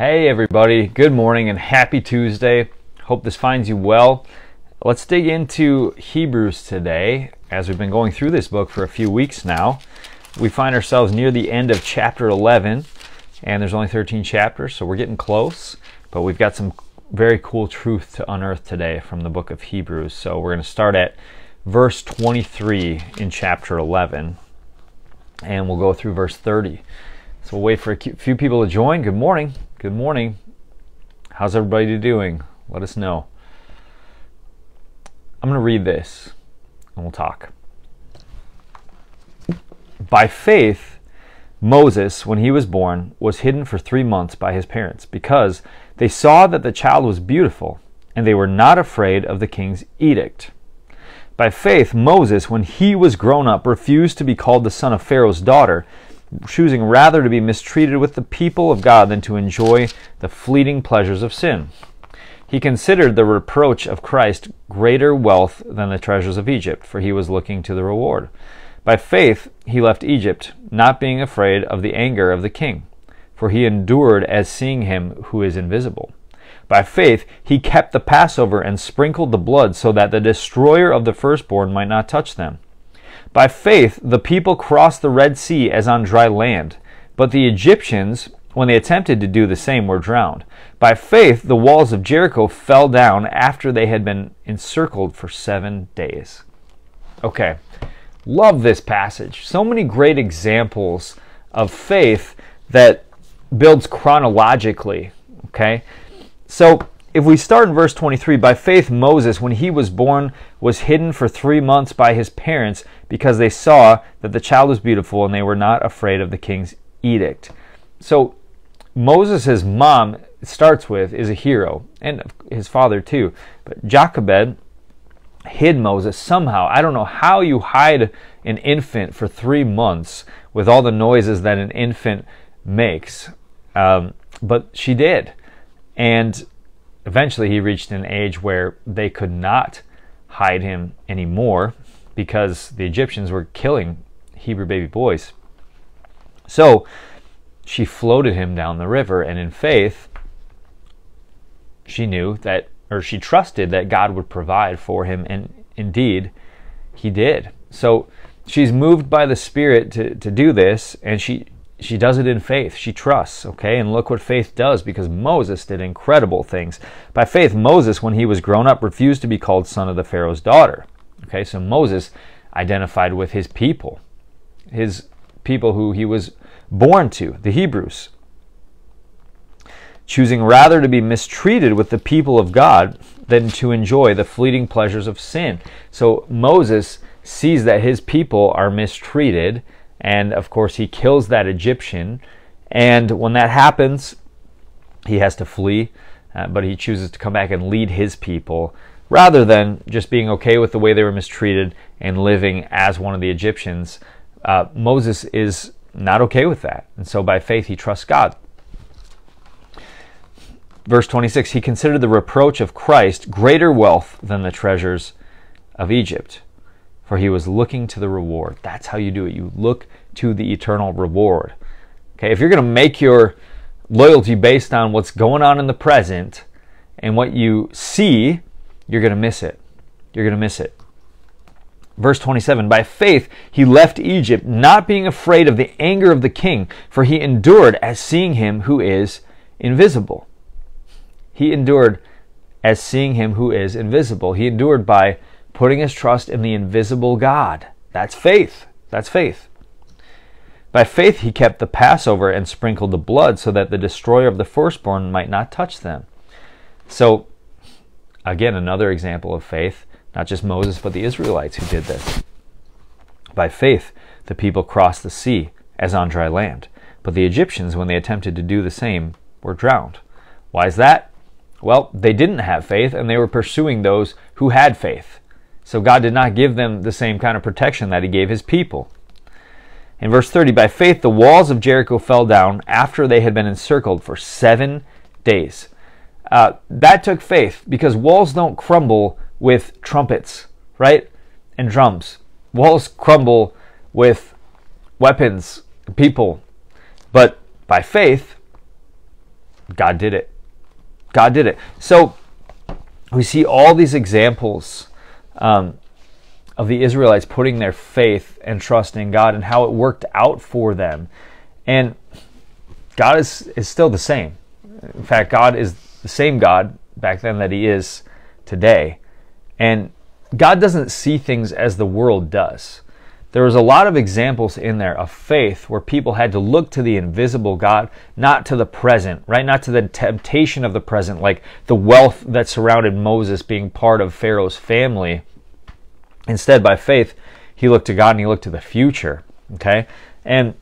Hey, everybody. Good morning and happy Tuesday. Hope this finds you well. Let's dig into Hebrews today. As we've been going through this book for a few weeks now, we find ourselves near the end of chapter 11, and there's only 13 chapters, so we're getting close. But we've got some very cool truth to unearth today from the book of Hebrews. So we're going to start at verse 23 in chapter 11, and we'll go through verse 30. So we'll wait for a few people to join. Good morning. Good morning. How's everybody doing? Let us know. I'm going to read this and we'll talk. By faith, Moses, when he was born, was hidden for three months by his parents because they saw that the child was beautiful and they were not afraid of the king's edict. By faith, Moses, when he was grown up, refused to be called the son of Pharaoh's daughter choosing rather to be mistreated with the people of God than to enjoy the fleeting pleasures of sin. He considered the reproach of Christ greater wealth than the treasures of Egypt, for he was looking to the reward. By faith he left Egypt, not being afraid of the anger of the king, for he endured as seeing him who is invisible. By faith he kept the Passover and sprinkled the blood so that the destroyer of the firstborn might not touch them. By faith, the people crossed the Red Sea as on dry land, but the Egyptians, when they attempted to do the same, were drowned. By faith, the walls of Jericho fell down after they had been encircled for seven days. Okay, love this passage. So many great examples of faith that builds chronologically. Okay, so if we start in verse 23, by faith Moses, when he was born, was hidden for three months by his parents because they saw that the child was beautiful and they were not afraid of the king's edict. So Moses' mom starts with is a hero, and his father too. But Jochebed hid Moses somehow. I don't know how you hide an infant for three months with all the noises that an infant makes. Um, but she did. And eventually he reached an age where they could not hide him anymore because the Egyptians were killing Hebrew baby boys. So she floated him down the river, and in faith, she knew that, or she trusted that God would provide for him, and indeed, he did. So she's moved by the Spirit to, to do this, and she she does it in faith. She trusts, okay? And look what faith does because Moses did incredible things. By faith, Moses, when he was grown up, refused to be called son of the Pharaoh's daughter. Okay, so Moses identified with his people, his people who he was born to, the Hebrews. Choosing rather to be mistreated with the people of God than to enjoy the fleeting pleasures of sin. So Moses sees that his people are mistreated and of course, he kills that Egyptian. And when that happens, he has to flee, uh, but he chooses to come back and lead his people rather than just being okay with the way they were mistreated and living as one of the Egyptians. Uh, Moses is not okay with that. And so by faith, he trusts God. Verse 26 He considered the reproach of Christ greater wealth than the treasures of Egypt for he was looking to the reward. That's how you do it. You look to the eternal reward. Okay, if you're going to make your loyalty based on what's going on in the present and what you see, you're going to miss it. You're going to miss it. Verse 27 By faith he left Egypt, not being afraid of the anger of the king, for he endured as seeing him who is invisible. He endured as seeing him who is invisible. He endured by putting his trust in the invisible God. That's faith. That's faith. By faith he kept the Passover and sprinkled the blood so that the destroyer of the firstborn might not touch them. So, again, another example of faith, not just Moses, but the Israelites who did this. By faith, the people crossed the sea as on dry land, but the Egyptians, when they attempted to do the same, were drowned. Why is that? Well, they didn't have faith and they were pursuing those who had faith. So God did not give them the same kind of protection that he gave his people. In verse 30, by faith the walls of Jericho fell down after they had been encircled for seven days. Uh, that took faith because walls don't crumble with trumpets, right? And drums. Walls crumble with weapons, people. But by faith, God did it. God did it. So we see all these examples um, of the Israelites putting their faith and trust in God and how it worked out for them. And God is, is still the same. In fact, God is the same God back then that He is today. And God doesn't see things as the world does. There was a lot of examples in there of faith where people had to look to the invisible God, not to the present, right? Not to the temptation of the present, like the wealth that surrounded Moses being part of Pharaoh's family. Instead, by faith, he looked to God and he looked to the future, okay? And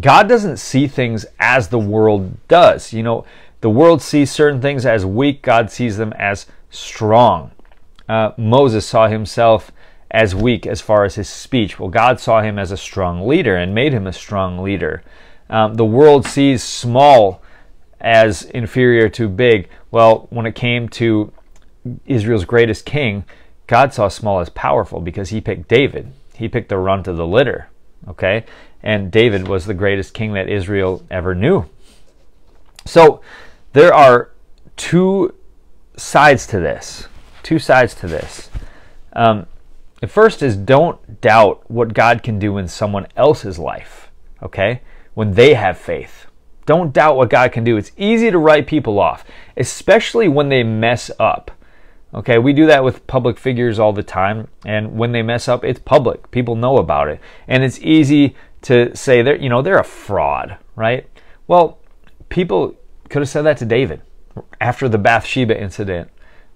God doesn't see things as the world does. You know, the world sees certain things as weak, God sees them as strong. Uh, Moses saw himself as weak as far as his speech. Well, God saw him as a strong leader and made him a strong leader. Um, the world sees small as inferior to big. Well, when it came to Israel's greatest king, God saw small as powerful because he picked David. He picked the runt of the litter. Okay? And David was the greatest king that Israel ever knew. So there are two sides to this. Two sides to this. Um, the first is don't doubt what God can do in someone else's life, okay? When they have faith. Don't doubt what God can do. It's easy to write people off, especially when they mess up. Okay, we do that with public figures all the time, and when they mess up, it's public. People know about it. And it's easy to say they're, you know, they're a fraud, right? Well, people could have said that to David after the Bathsheba incident,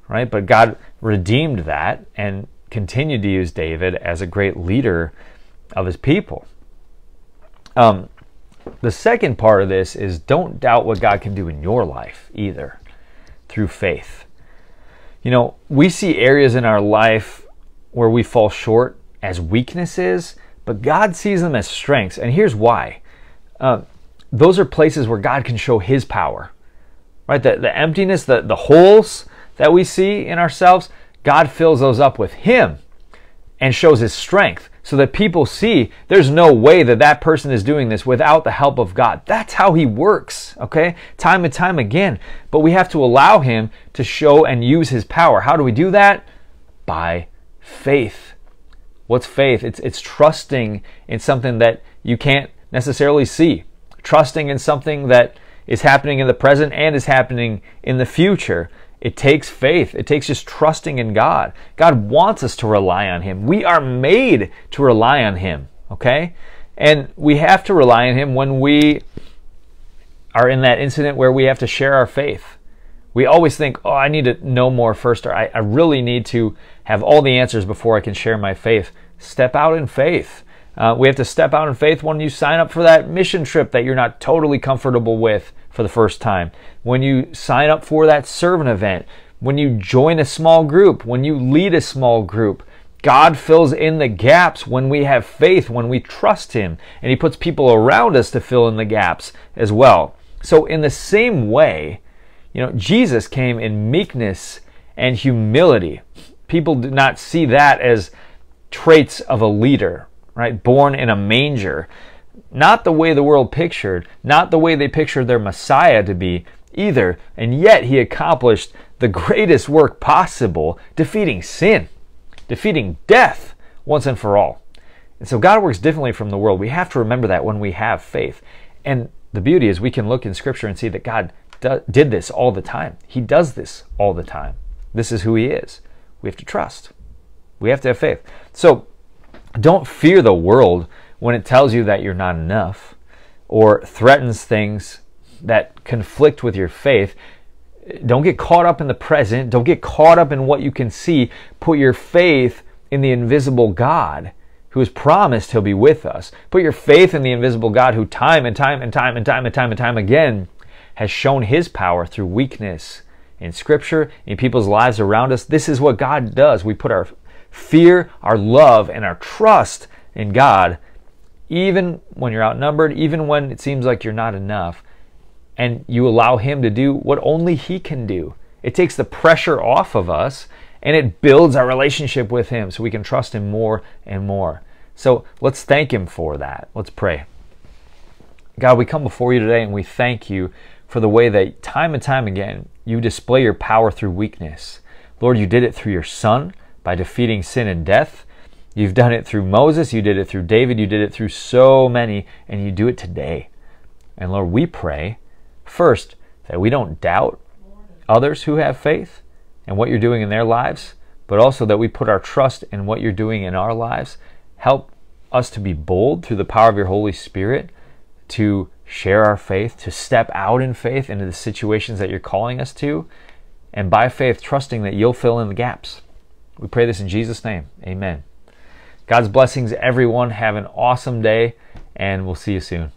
right? But God redeemed that and continued to use David as a great leader of his people. Um, the second part of this is don't doubt what God can do in your life either through faith. You know, we see areas in our life where we fall short as weaknesses, but God sees them as strengths. And here's why uh, those are places where God can show His power. Right? The, the emptiness, the, the holes that we see in ourselves, God fills those up with Him and shows His strength so that people see there's no way that that person is doing this without the help of God. That's how He works, okay? Time and time again. But we have to allow Him to show and use His power. How do we do that? By faith. What's faith? It's, it's trusting in something that you can't necessarily see, trusting in something that is happening in the present and is happening in the future. It takes faith. It takes just trusting in God. God wants us to rely on Him. We are made to rely on Him, okay? And we have to rely on Him when we are in that incident where we have to share our faith. We always think, oh, I need to know more first, or I, I really need to have all the answers before I can share my faith. Step out in faith. Uh, we have to step out in faith when you sign up for that mission trip that you're not totally comfortable with for the first time, when you sign up for that servant event, when you join a small group, when you lead a small group. God fills in the gaps when we have faith, when we trust Him, and He puts people around us to fill in the gaps as well. So, in the same way, you know, Jesus came in meekness and humility. People do not see that as traits of a leader, right? Born in a manger not the way the world pictured, not the way they pictured their Messiah to be either. And yet he accomplished the greatest work possible, defeating sin, defeating death once and for all. And so God works differently from the world. We have to remember that when we have faith. And the beauty is we can look in Scripture and see that God do, did this all the time. He does this all the time. This is who He is. We have to trust. We have to have faith. So don't fear the world when it tells you that you're not enough or threatens things that conflict with your faith, don't get caught up in the present. Don't get caught up in what you can see. Put your faith in the invisible God who has promised he'll be with us. Put your faith in the invisible God who time and time and time and time and time and time again has shown his power through weakness in scripture, in people's lives around us. This is what God does. We put our fear, our love, and our trust in God even when you're outnumbered, even when it seems like you're not enough, and you allow Him to do what only He can do. It takes the pressure off of us and it builds our relationship with Him so we can trust Him more and more. So let's thank Him for that. Let's pray. God, we come before you today and we thank you for the way that time and time again you display your power through weakness. Lord, you did it through your Son by defeating sin and death. You've done it through Moses, you did it through David, you did it through so many, and you do it today. And Lord, we pray first that we don't doubt others who have faith and what you're doing in their lives, but also that we put our trust in what you're doing in our lives. Help us to be bold through the power of your Holy Spirit to share our faith, to step out in faith into the situations that you're calling us to, and by faith, trusting that you'll fill in the gaps. We pray this in Jesus' name. Amen. God's blessings, everyone. Have an awesome day, and we'll see you soon.